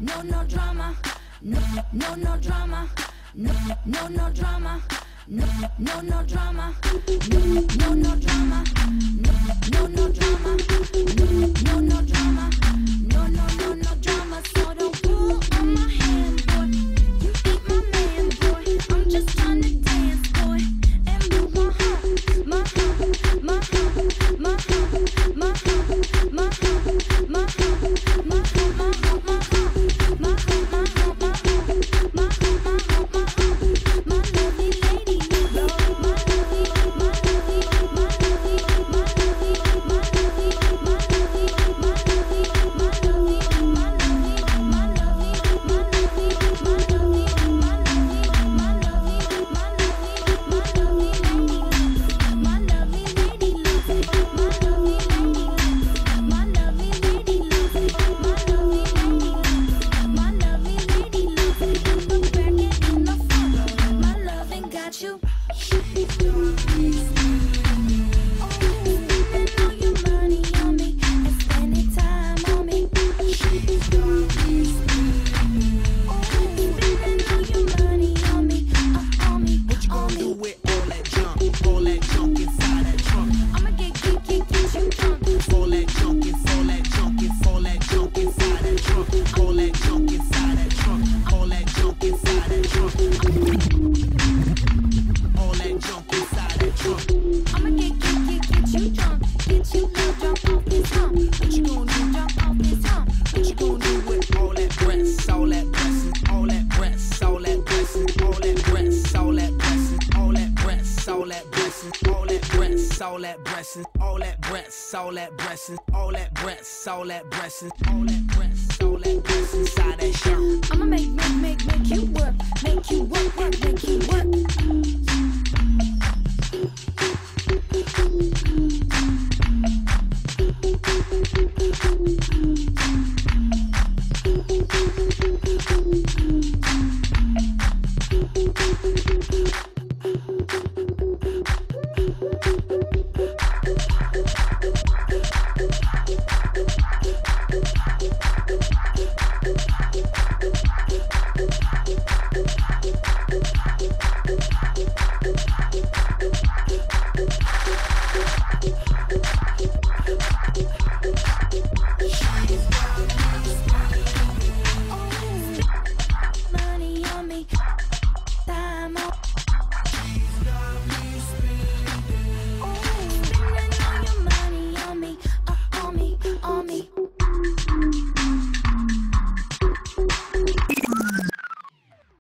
no no drama, no no no drama, no no no drama, no no no drama, no no no drama, no no. All that blessings, all that breasts, all that blessings, all that breasts, all that blessings, all that breasts, all that breasts inside that shirt. I'ma make, make, make, make you work, make you work, work, make you work.